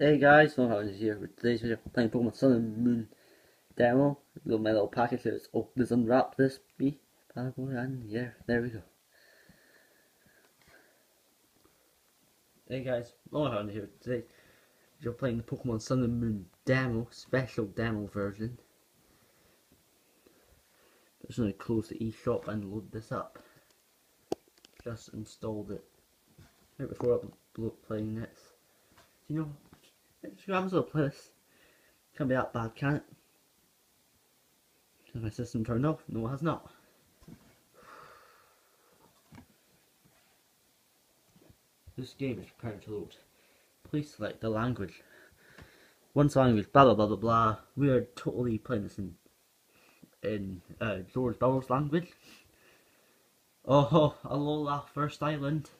Hey guys, is here with today's video playing Pokemon Sun and Moon demo. Got my little package let's open this unwrap this be and yeah, there we go. Hey guys, Hound here today. You're playing the Pokemon Sun and Moon demo, special demo version. Just gonna close the eShop and load this up. Just installed it right before I'm playing this. You know, Instagram's will play this. Can't be that bad, can it? Has my system turned off? No, it has not. This game is preparing to load. Please select the language. Once language, blah blah blah blah blah. We are totally playing this in in uh, George Burroughs language. Oh, Alola, first island.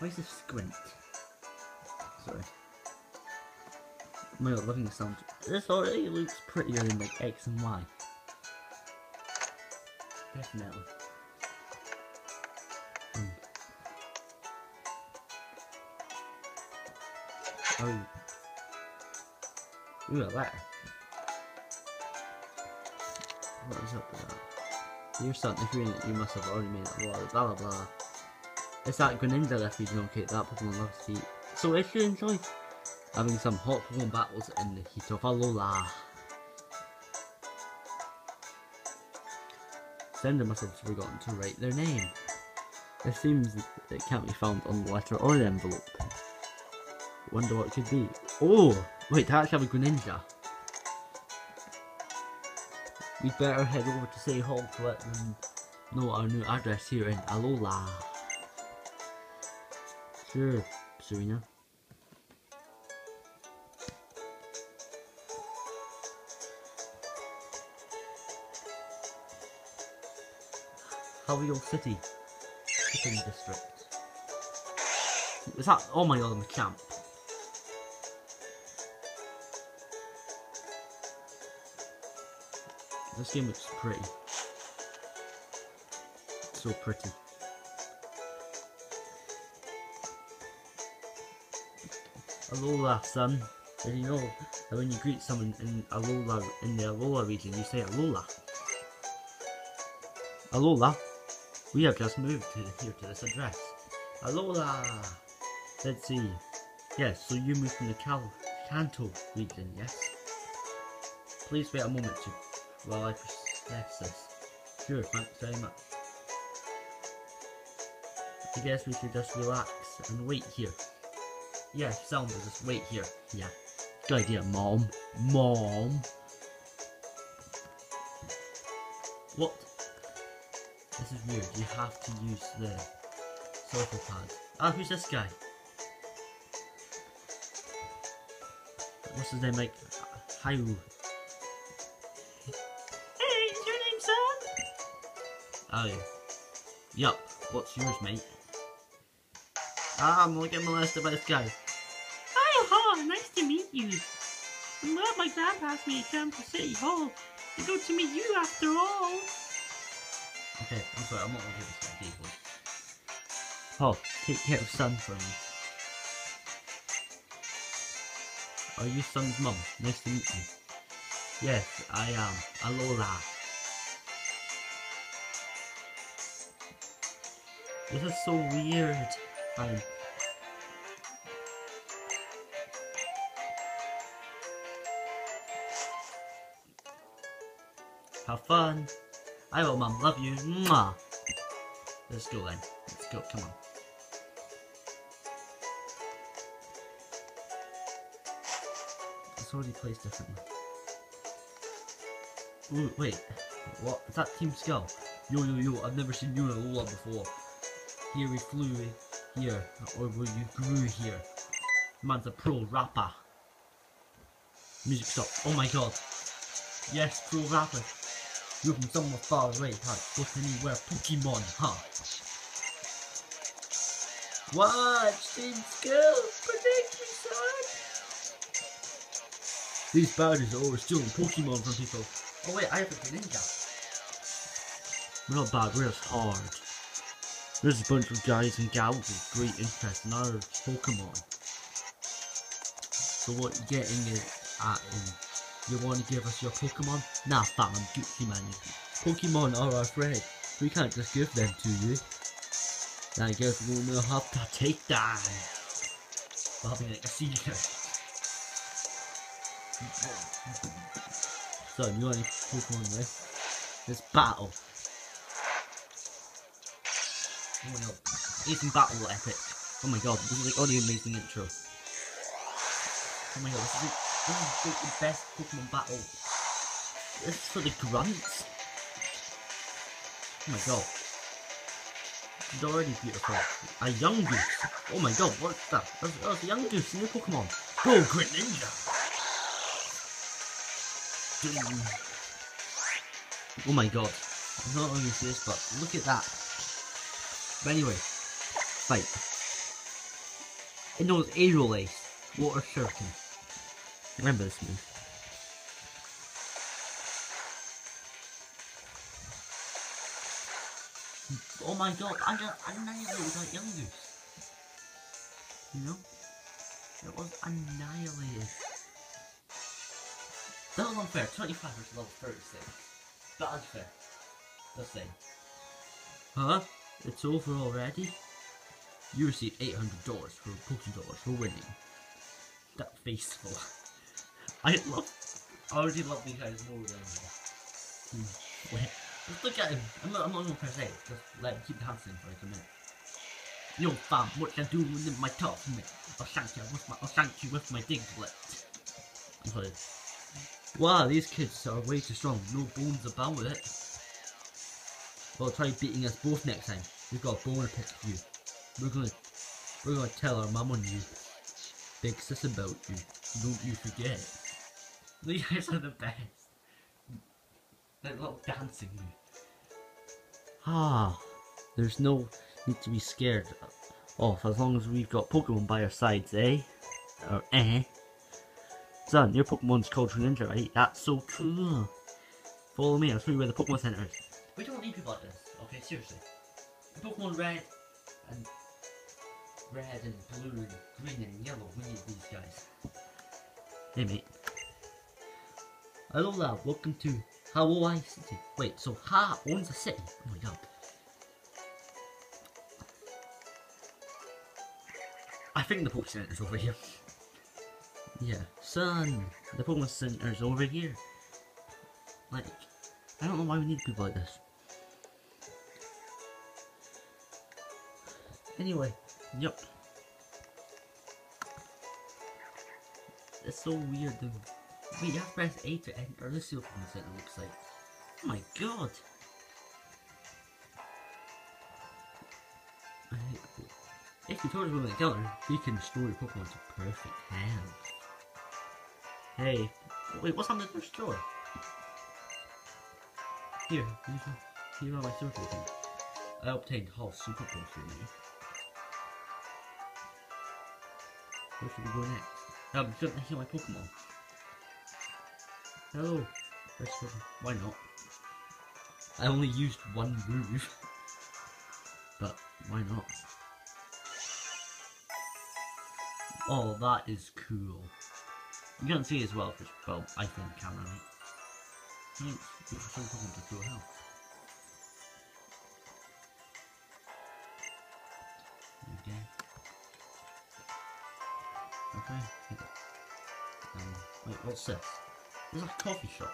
Why is this squint? Sorry. My loving the sound. This already looks prettier in like X and Y. Definitely. Mm. Oh. Ooh, a letter. What is up with that? Dear son, if you're in it, you must have already made it. Blah blah blah. It's that Greninja refuge okay, that Pokemon loves heat. So if you enjoy having some hot Pokemon battles in the heat of Alola, Sender must have forgotten to write their name. It seems it can't be found on the letter or the envelope. Wonder what it could be. Oh! Wait, they actually have a Greninja. We'd better head over to City Hall to let them know our new address here in Alola. Sure, Serena. Hau'oli City, Shipping District. Is that? Oh my god, I'm a champ. This game looks pretty. So pretty. Alola, son. Did you know that when you greet someone in Alola in the Alola region, you say Alola? Alola, we have just moved to here to this address. Alola, let's see. Yes, so you moved from the Cal Kanto region, yes? Please wait a moment to, while I process this. Sure, thanks very much. I guess we should just relax and wait here. Yeah, sound just wait here. Yeah. Good idea, mom. Mom. What? This is weird. You have to use the circle pad. Ah, who's this guy? What's his name? Like, Hayu. Hey, is your name son? Oh, yeah. Yup. What's yours, mate? Ah, I'm gonna get molested by this guy. To you. I'm glad my dad asked me to come to City Hall. I go to meet you after all. Okay, I'm sorry, I'm not gonna give this guy voice. Paul, take care of Sun for me. Are you Sun's mum? Nice to meet you. Yes, I am. Alola. This is so weird. Fine. Have fun. I will, mum. Love you. Mwah. Let's go then. Let's go. Come on. It's already placed differently. Ooh, wait. What? Is that Team Skull? Yo, yo, yo. I've never seen you in Alola before. Here we flew here, or will you grew here? Man's a pro rapper. Music stop. Oh my god. Yes, pro rapper. You're from somewhere far away, huh? Go anywhere Pokemon, huh? Watch these girls protect me, son! These badges are always stealing Pokemon from people. Oh wait, I have a ninja. We're not bad, we're just hard. There's a bunch of guys and gals with great interest in our Pokemon. So what you're getting is at you want to give us your Pokemon? Nah fam, I'm man. Pokemon are our friend. We can't just give them to you. I guess we'll have to take that. Have like a. So, you want any Pokemon right? Let's battle. Oh god. Amazing battle epic. Oh my god, this is like all the amazing intro. Oh my god, this is, like, this is the best Pokemon battle. This is for the grunts. Oh my god. It's already beautiful. A Yungoos. Oh my god, what's that? That's, that's a Yungoos, new Pokemon. Go, Greninja! Oh my god. I'm not only this, but look at that. But anyway, fight. It knows Aerial Ace, Water Shuriken. Remember this move. Oh my god, I just annihilated that Yungoos. You know? It was annihilated. That was unfair. 25 versus level 36. But unfair. Just saying. Huh? It's over already? You received $800 for Potion Dollars for winning. That faceful. I love. I already love these guys more than. Just look at him. I'm not, I'm not gonna press A. Just let him keep dancing for like a minute. Yo, fam, what you do with my top mate? I'll shank you with my, I'll shank you with my diglett. I'm sorry. Wow, these kids are way too strong. No bones about it. Well, try beating us both next time. We've got a bone to pick with you. We're gonna, we're gonna tell our mum on you. Big sis about you. Don't you forget. These guys are the best. That little dancing move. Ah, there's no need to be scared off as long as we've got Pokemon by our sides, eh? Or eh? Son, your Pokemon's called Ninja, right? That's so cool. Follow me, I'll show you where the Pokemon Center is. We don't need people like this, okay, seriously. Pokemon Red and Red and Blue and Green and Yellow, we need these guys. Hey mate. Hello there, welcome to Hau'oli City. Wait, so Ha owns a city? Oh my god. I think the Pokemon is over here. Yeah, son, the Pokemon is over here. Like, I don't know why we need people like this. Anyway, yep. It's so weird. The wait, you have to press A to enter the seal from the center. Looks like. Oh my god. If you touch one encounter, you can restore your Pokemon to perfect health. Hey, wait, what's on the first store? Here, here are my super Pokemon. I obtained whole super Pokemon. Where should we go next? I'm to heal my Pokemon. Hello. One. Why not? I only used one move. but why not? Oh, that is cool. You can't see as well, because, well, I think camera, right? Thanks. Some Pokemon to full health. Okay. Okay. Um, wait, what's this? There's a coffee shop.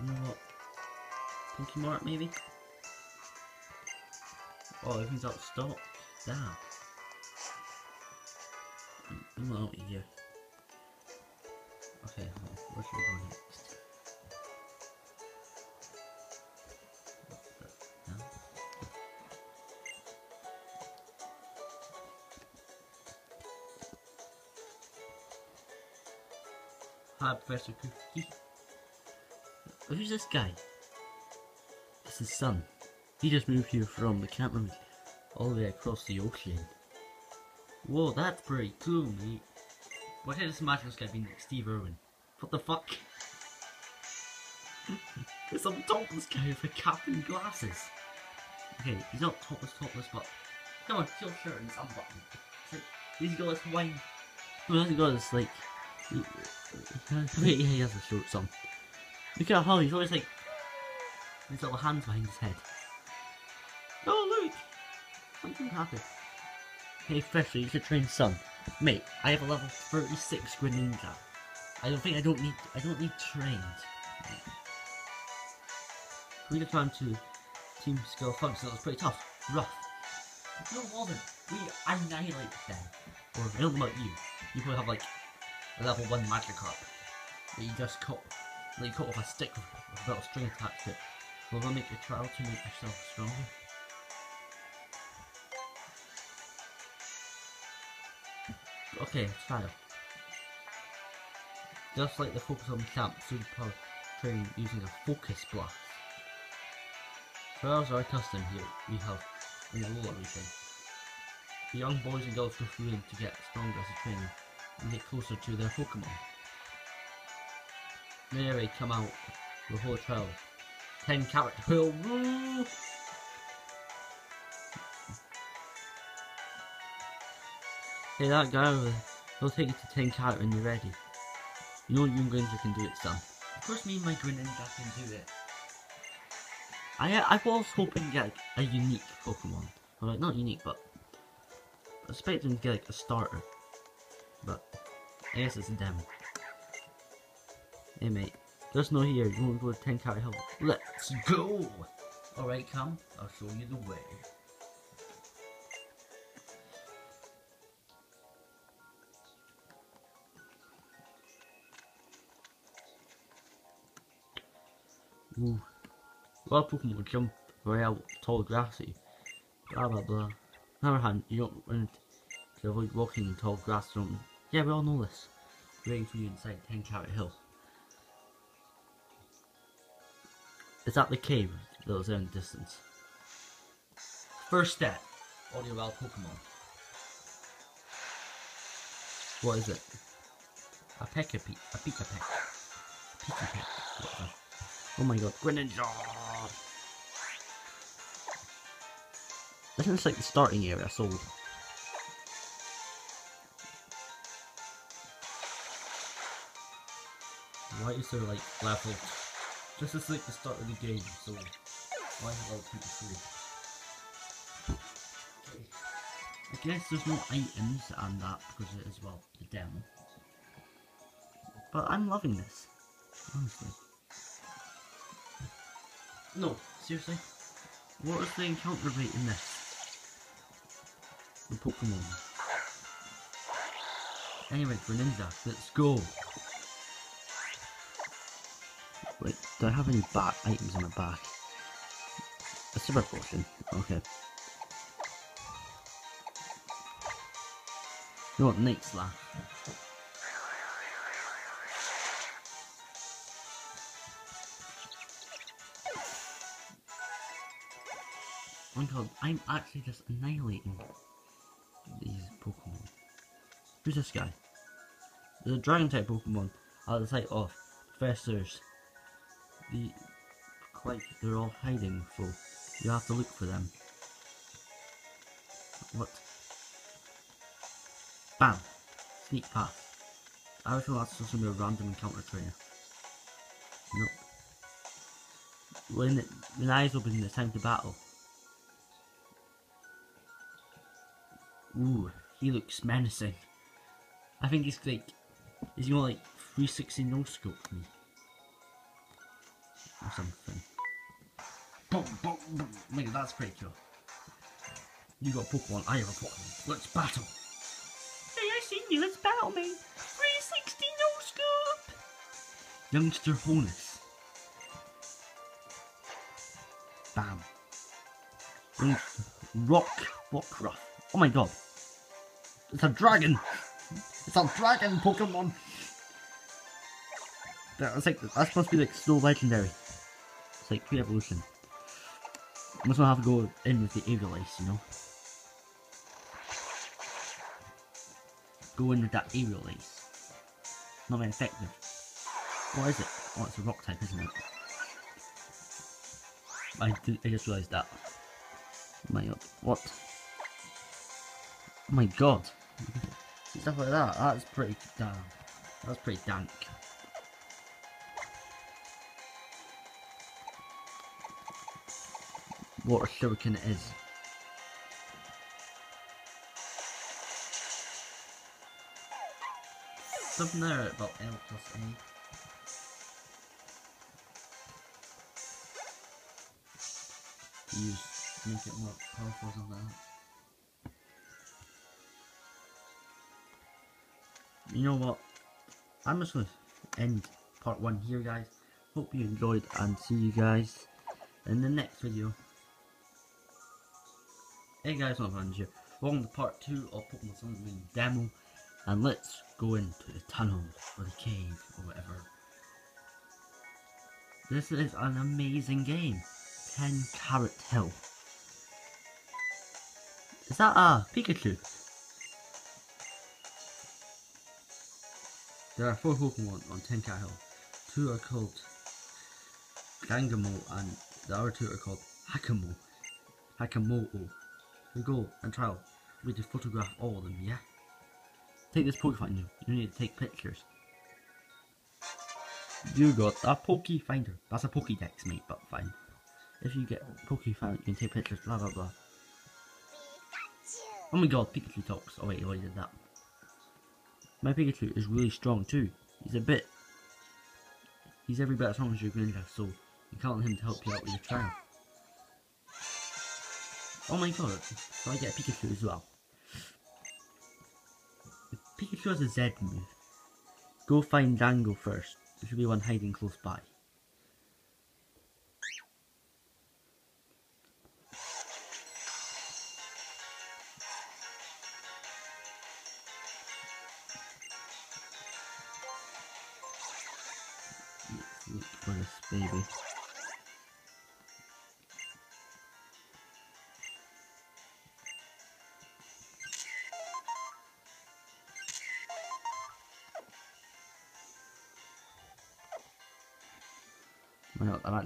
You know what? Pinky Mart maybe? Oh, everything's out of stock. Damn. Mm, I'm out here. Okay, where should we go next? Hi, Professor Kukui. Who's this guy? It's his son. He just moved here from the campground all the way across the ocean. Whoa, that's pretty cool, mate. What if this this guy being like Steve Irwin? What the fuck? There's some topless guy with a cap and glasses. Okay, he's not topless, topless, but come on, still shirt and. It's like, he's got his Hawaiian. No, he's got his like. Wait, yeah, he has a shorts on. Look at how he's always like. His little hands behind his head. Oh look, something happened. Hey, Freshly, you should train son. Mate, I have a level 36 Greninja. I don't think I don't need I don't need trained. We just found to Team Skull function. It was pretty tough, rough. No, wasn't. We annihilate them. Or I don't know about you. You probably have like level one Magikarp that you just cut, that you cut with a stick with, a little string attached to it. Will that make a trial to make yourself stronger? Okay, trial. Just like the focus on camp superpower training using a focus blast. Trials are custom here we have in the rule everything. The young boys and girls go through them to get stronger as a training and get closer to their Pokemon. Mary come out the hotel. Ten character hill rule! Hey that guy over there, he'll take you to 10 character when you're ready. You know you Greninja can do it, son. Of course me and my Greninja can do it. I I was hoping to get like, a unique Pokemon. Or like not unique but I was expecting to get like a starter. But I guess it's a demo. Hey mate, there's no here, you want to go to 10 character hill? Let's go! Alright come, I'll show you the way. Ooh. A lot of Pokemon jump very out tall grassy. Blah blah blah. On the other hand, you don't want to avoid walking in tall grass don't? Yeah, we all know this. Waiting for you inside 10 Carat Hill. Is that the cave that was in the distance? First step. Audio wild Pokemon. What is it? A Pekka Pe a Pika Peck. Pika Peck. whatever. Oh my god, Greninja! This is like the starting area, so. Why is there like level? This is like the start of the game, so why is level 23? Okay. I guess there's no items and that because it is well the demo. But I'm loving this, honestly. No, seriously. What is the encounter rate in this? The Pokemon. Anyway, Greninja, let's go. Wait, do I have any back items on my back? A super potion. Okay. You what? Night Slash. Oh my god, I'm actually just annihilating these Pokemon. Who's this guy? There's a dragon type Pokemon at the site of Professors. The they're all hiding, so you have to look for them. What? Bam! Sneak past. I was that's just gonna be a random encounter trainer. Nope. When, it, when eyes open, it's time to battle. Ooh, he looks menacing. I think he's like, he's gonna like 360 no scope me. Or something. Boom, boom, boom. Look that's pretty cool. You got a Pokemon, I have a Pokemon. Let's battle. Hey, I seen you. Let's battle me. 360 no scoop. Youngster Honus. Bam. Youngster Rock Rockruff. Oh my god. It's a dragon! It's a dragon Pokemon! That's like that's supposed to be like still legendary. Like pre-evolution. Just gonna have to go in with the aerial ice, you know? Go in with that aerial ice. Not very effective. What is it? Oh, it's a rock type, isn't it? I, I just realised that. My god. What? Oh my god. Stuff like that. That's pretty damn. That's pretty dank. Water Shuriken is. Something there about L plus A. Use make it more powerful than that. You know what? I'm just gonna end part one here guys. Hope you enjoyed and see you guys in the next video. Hey guys, friends here. Welcome to part two of Pokemon Sun Moon demo. And let's go into the tunnel or the cave or whatever. This is an amazing game. 10 Carat Hill. Is that a Pikachu? There are four Pokemon on 10 Carat Hill. Two are called Gangamo and the other two are called Hakamo. Hakamoto. We go and try. We to photograph all of them, yeah? Take this Pokefinder. You need to take pictures. You got a Pokefinder. That's a Pokedex, mate, but fine. If you get Pokefinder, you can take pictures, blah blah blah. Oh my god, Pikachu talks. Oh wait, he already did that. My Pikachu is really strong too. He's a bit... He's every bit as strong as your Greninja, so you count on him to help you out with your trial. Oh my god, so I get a Pikachu as well. Pikachu has a Z move. Go find Dango first. There should be one hiding close by.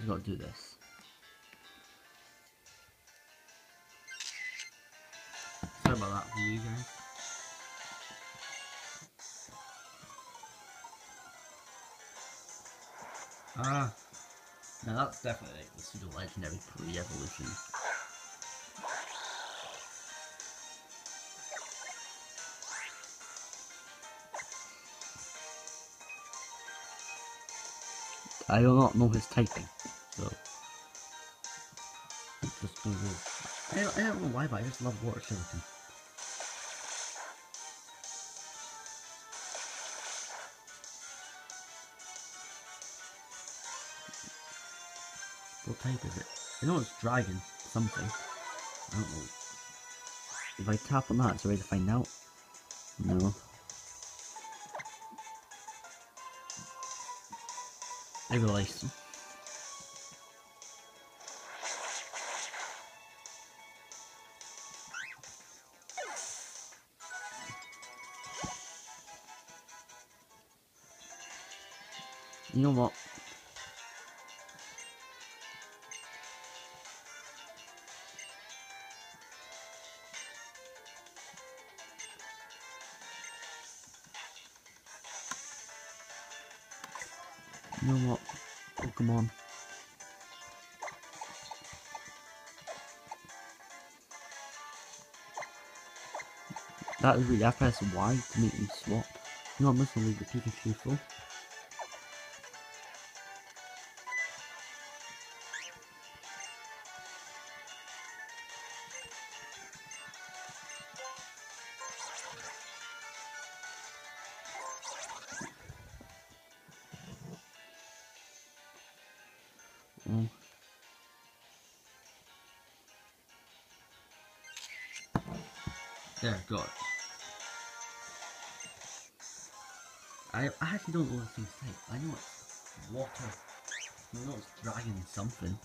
Actually got to do this. Sorry about that for you guys. Ah, now that's definitely like the pseudo legendary pre-evolution. I do not know his typing, so just gonna. I don't, I don't know why, but I just love water skeleton. What type is it? I know it's dragon, something. I don't know. If I tap on that, there a way to find out? No. I like You know what? You know what? Oh, Pokemon. That is really, I press Y to make them swap. You know, just gonna leave the Pikachu full. There, got. I, I actually don't know what things say. I know it's water. I know it's dragon something.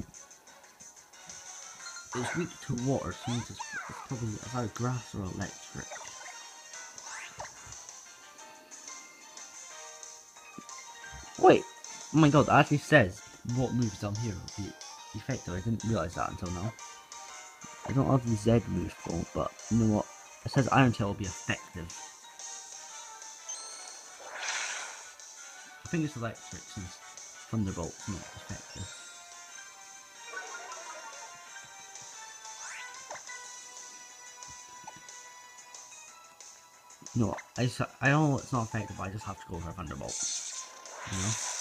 It's weak to water, so it's, it's probably either grass or electric. Wait, Oh my god, actually says what moves on here will be effective. I didn't realise that until now. I don't have the Z move for, but you know what? It says Iron Tail will be effective. I think it's electric since Thunderbolt's not effective. No, I I know it's not effective, I just have to go for Thunderbolt. You know?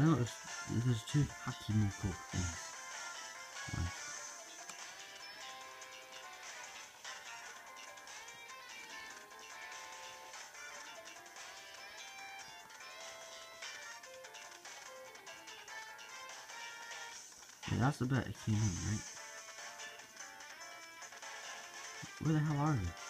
Oh, I noticed there's two Hakimoko things. Right. Yeah, that's the bit it came in, right? Where the hell are you?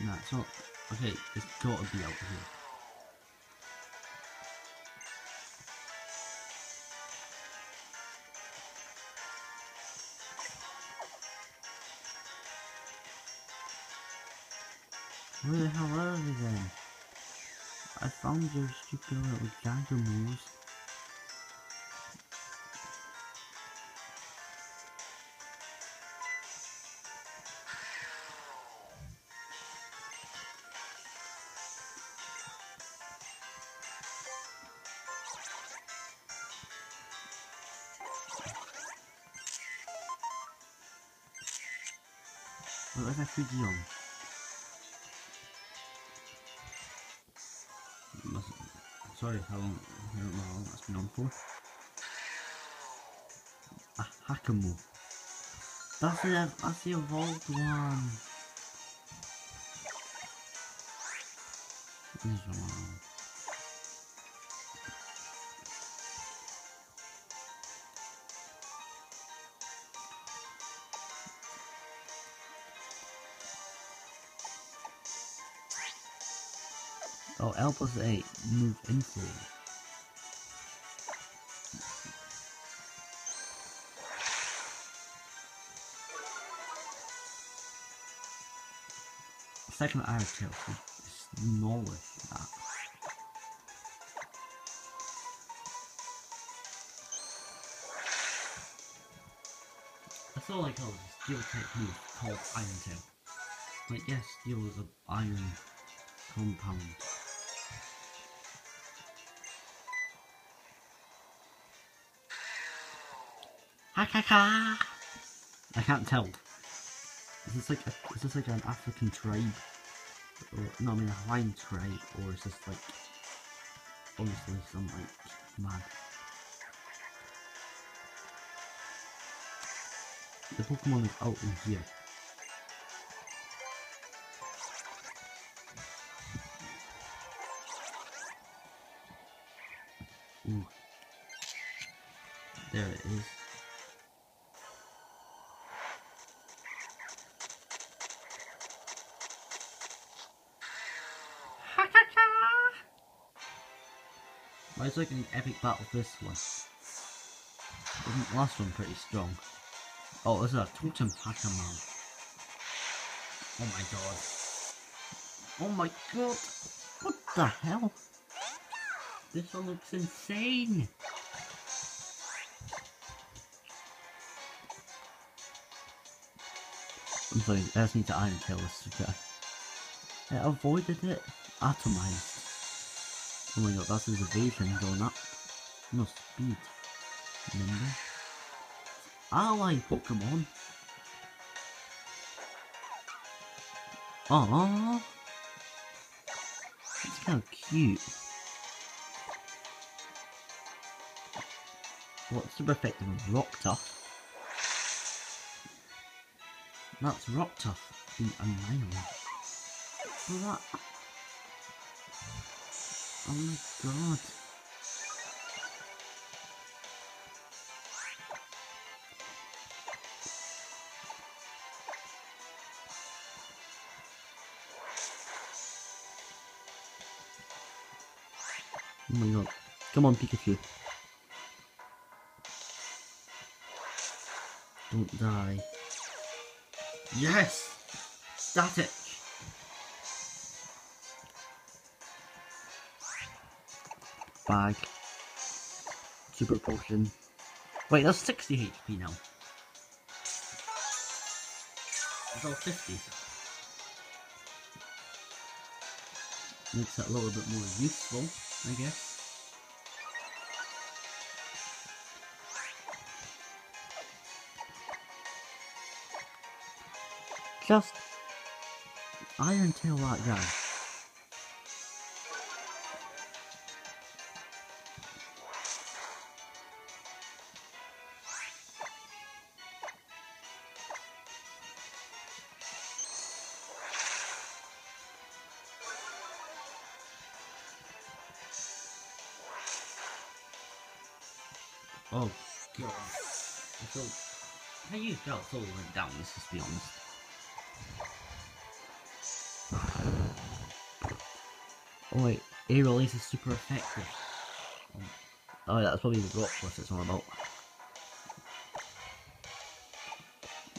No, it's not. Okay, it's got to be out here. Where the hell are they then? I found your stupid little Jagger moves. Long? I don't know long that's been on for. A Hakamo. That's the that's the evolved one. This one. Oh, L plus 8, move influence. Second Iron Tail is knowledge that. I saw like how a steel type move called Iron Tail. Like yes, steel is an iron compound. Ha ha ha! I can't tell. Is this like a, is this like an African tribe? Or no, I mean a Hawaiian tribe, or is this like honestly some like mad? The Pokemon is out in here. Ooh. There it is. It's like an epic battle this one. The last one pretty strong? Oh, this is a totem Pakaman. Oh my god. Oh my god. What the hell? This one looks insane. I'm sorry, I just need to iron tail this get. It avoided it. Atomized. Oh my god, that's his evasion going up. No speed. Remember? Ally Pokemon. Aww. It's kind of cute. What's super effective on Rock Tough? That's Rock Tough being annihilated. That. Oh my god. Oh my god. Come on, Pikachu. Don't die. Yes! Static! Bag. Super potion. Wait, that's 60 HP now. It's all 50. Makes it a little bit more useful, I guess. Just Iron Tail that guy. Felt so went down, let's just be honest. Oh wait, release is super effective. Oh that's probably the drop list it's all about.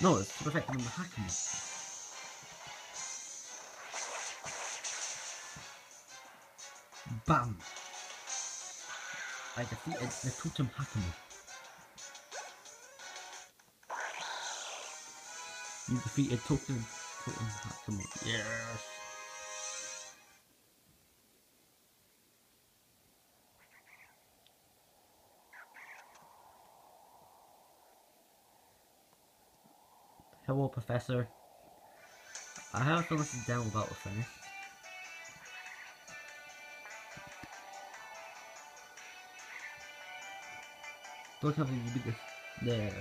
No, it's super effective on the Hakama. Bam! I defeated the Totem Hakama. You defeated Totem Totem Hakama. Yes! Hello, Professor. I have this is down about to finish. How you beat the, the.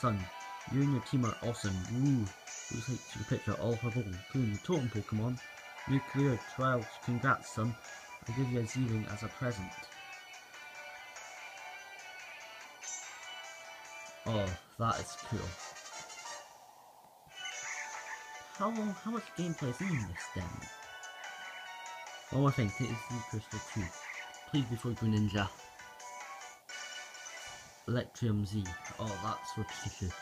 Son, you and your team are awesome. Woo! Looks like the picture all her Pokemon, including the Totem Pokemon. You cleared trials. Congrats, son. I'll give you a Z-Ring as a present. Oh, that is cool. How long, how much gameplay is in this then? Oh, One more thing, take this crystal too. Please before you go ninja. Electrium Z. Oh, that's for Pikachu.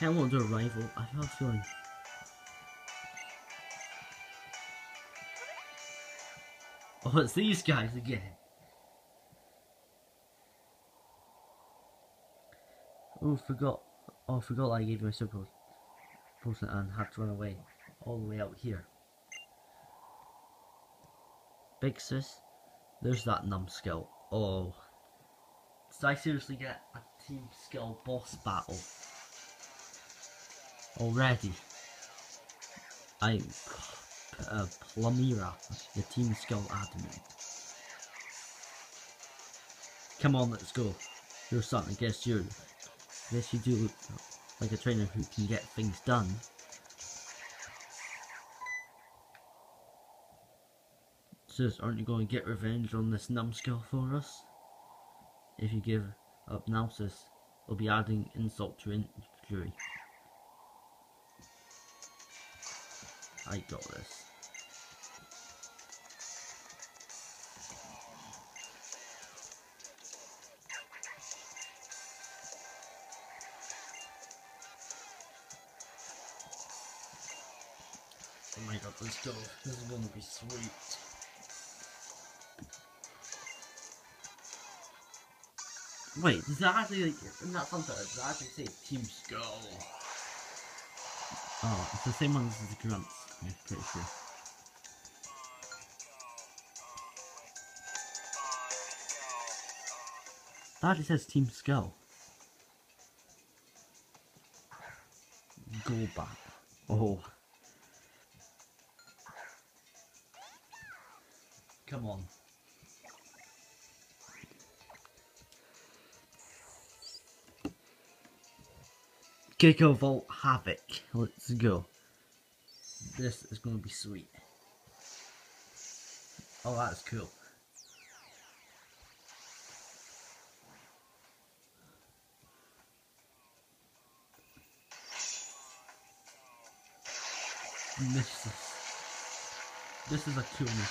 Of want to do a rival. I have a feeling. Oh, it's these guys again. Oh, forgot. Oh, forgot I gave you my super potion and had to run away. All the way out here. Big sis, there's that numbskull. Oh. Did I seriously get a Team Skull boss battle? Already. I'm uh, Plumeria, the Team Skull admin. Come on, let's go. You're starting to guess you. Guess you do look like a trainer who can get things done. Sis, aren't you going to get revenge on this numbskull for us? If you give up now, sis, it'll be adding insult to injury. I got this. Oh my god, let's go. This is gonna be sweet. Wait, does that actually, like, that sunset, does that actually say Team Skull? Oh, it's the same one as the grunts, yeah, pretty sure. That says Team Skull. Go back. Oh. Come on. Gigavolt Havoc. Let's go. This is going to be sweet. Oh, that's cool. This is, this is a cool new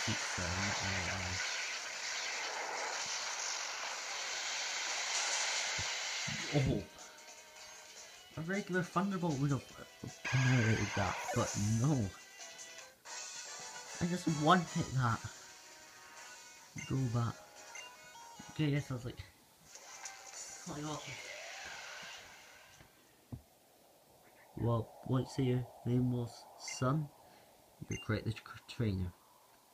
lie. Oh, a regular Thunderbolt would have annihilated that, but no. I just one hit that. Go back. Okay, yes, I was like, my god. Well, say your name was Sun, you're correct the trainer.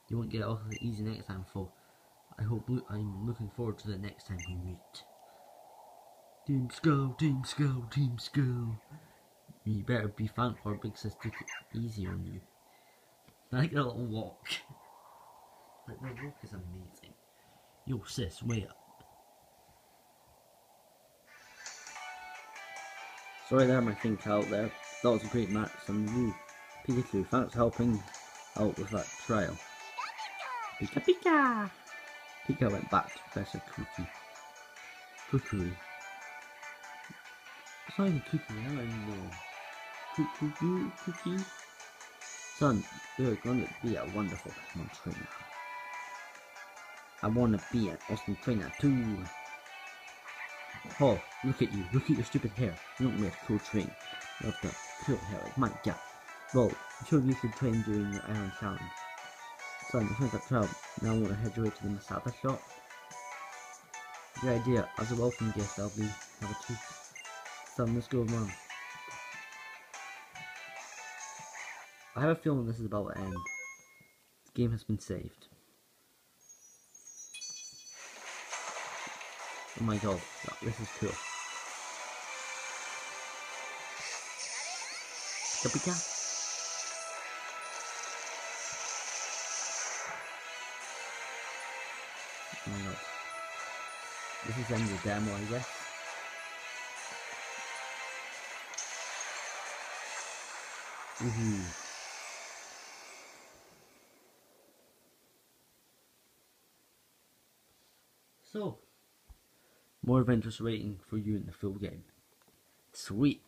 You won't get it off easy next time, so I hope I'm looking forward to the next time we meet. Team Skull, Team Skull, teams go. You better be thankful our big sis took it easy on you. I like a little walk. Like the walk is amazing. Yo sis, way up. Sorry there my think out there. That was a great match. Some new Pikachu. Thanks for helping out with that trial. Pika Pika! Pika went back to Professor Cookie. Cookery. It's not even Cookie, I don't even know. Cookie, Cookie? Son, you're to be a wonderful Pokemon trainer. I want to be an awesome trainer too. Oh, look at you. Look at your stupid hair. You don't wear cool train. You have got cool hair like my god. Well, I'm sure you should train during your Island Challenge. Son, you got trouble. Now I want to head your way to the Malasada shop. Good idea. As a welcome guest, I'll be have a treat. Son, let's go, mom. I have a feeling this is about to end. The game has been saved. Oh my god, this is cool. Pika Oh my god. This is end the demo, I guess. Woohoo. So, more adventures waiting for you in the full game. Sweet.